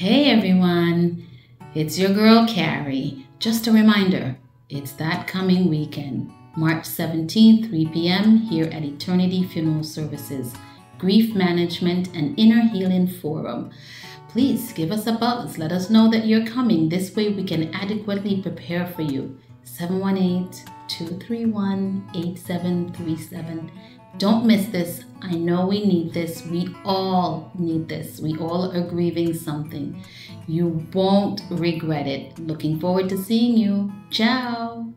Hey everyone, it's your girl Karrie. Just a reminder, it's that coming weekend, March 17th, 3 p.m., here at Eternity Funeral Services, Grief Management and Inner Healing Forum. Please give us a buzz. Let us know that you're coming. This way we can adequately prepare for you. 718 231 8737. Don't miss this. I know we need this. We all need this. We all are grieving something. You won't regret it. Looking forward to seeing you. Ciao.